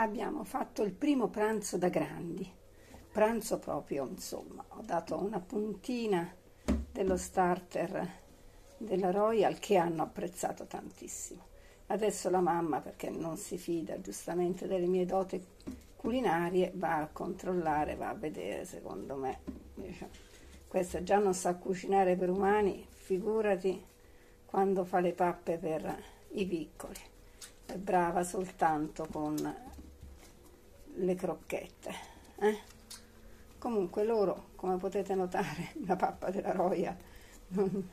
abbiamo fatto il primo pranzo da grandi, pranzo proprio, insomma, ho dato una puntina dello starter della Royal che hanno apprezzato tantissimo. Adesso la mamma, perché non si fida giustamente delle mie doti culinarie, va a controllare, va a vedere, secondo me. Diciamo, questa già non sa cucinare per umani, figurati quando fa le pappe per i piccoli. È brava soltanto con le crocchette. Eh? Comunque loro, come potete notare, la pappa della roia non,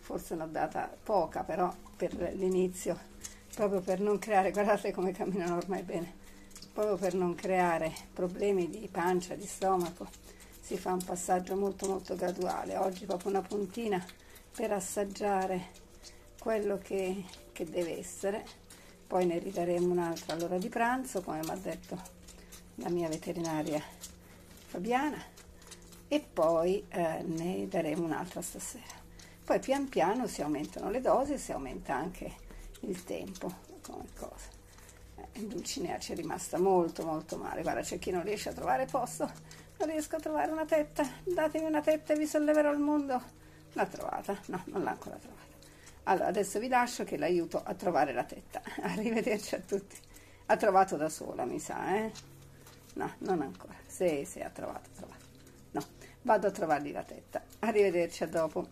forse l'ho data poca, però per l'inizio, proprio per non creare, guardate come camminano ormai bene, proprio per non creare problemi di pancia, di stomaco, si fa un passaggio molto molto graduale. Oggi proprio una puntina per assaggiare quello che, che deve essere, poi ne ridaremo un'altra all'ora di pranzo, come mi ha detto la mia veterinaria Fabiana e poi eh, ne daremo un'altra stasera. Poi pian piano si aumentano le dosi e si aumenta anche il tempo come cosa. Eh, Dulcinea ci è rimasta molto molto male, guarda c'è chi non riesce a trovare posto, non riesco a trovare una tetta, datemi una tetta e vi solleverò il mondo. L'ha trovata? No, non l'ha ancora trovata. Allora, adesso vi lascio che l'aiuto a trovare la tetta. Arrivederci a tutti. Ha trovato da sola, mi sa, eh? No, non ancora. Sì, sì, ha trovato, ha trovato. No, vado a trovargli la tetta. Arrivederci a dopo.